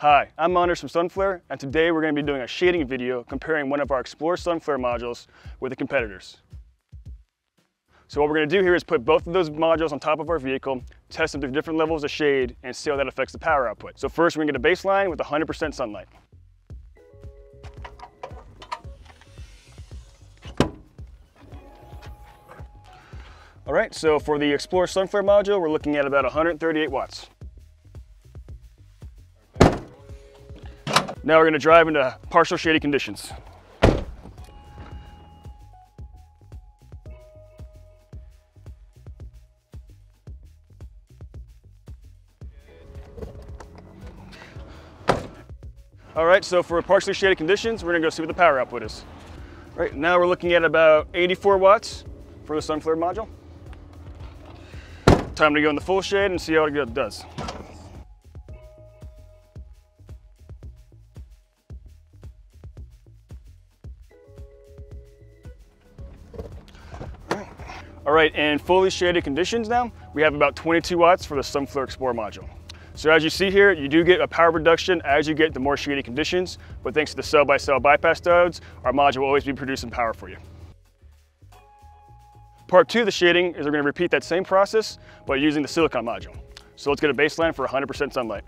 Hi, I'm Anders from Sunflare, and today we're going to be doing a shading video comparing one of our XPLOR Sunflare modules with the competitors. So what we're going to do here is put both of those modules on top of our vehicle, test them through different levels of shade, and see how that affects the power output. So first we're going to get a baseline with 100% sunlight. All right, so for the XPLOR Sunflare module, we're looking at about 138 watts. Now we're gonna drive into partial shady conditions. All right, so for partially shaded conditions, we're gonna go see what the power output is. Right, now we're looking at about 84 watts for the Sunflare module. Time to go in the full shade and see how it does. All right, in fully shaded conditions now, we have about 22 watts for the Sunflare Explorer module. So as you see here, you do get a power reduction as you get the more shady conditions, but thanks to the cell-by-cell -cell bypass diodes, our module will always be producing power for you. Part two of the shading is we're gonna repeat that same process, but using the silicon module. So let's get a baseline for 100% sunlight.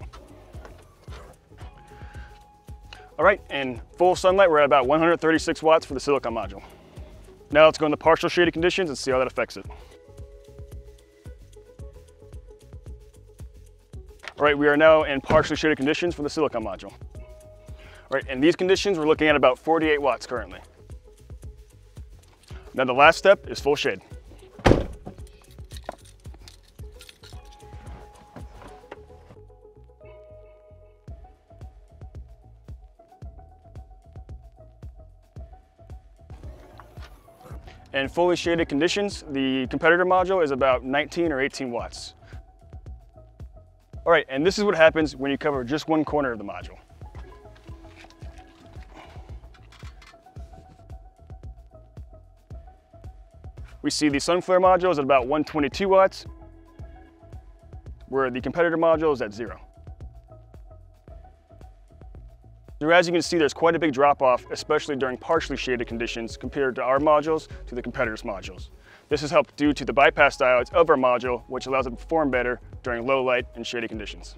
All right, in full sunlight, we're at about 136 watts for the silicon module. Now let's go into partial shaded conditions and see how that affects it. All right, we are now in partially shaded conditions for the silicon module. All right, in these conditions, we're looking at about 48 watts currently. Now the last step is full shade. In fully shaded conditions, the competitor module is about 19 or 18 watts. All right, and this is what happens when you cover just one corner of the module. We see the Sunflare module is at about 122 watts, where the competitor module is at zero. So as you can see, there's quite a big drop off, especially during partially shaded conditions compared to our modules to the competitors' modules. This is helped due to the bypass diodes of our module, which allows it to perform better during low light and shady conditions.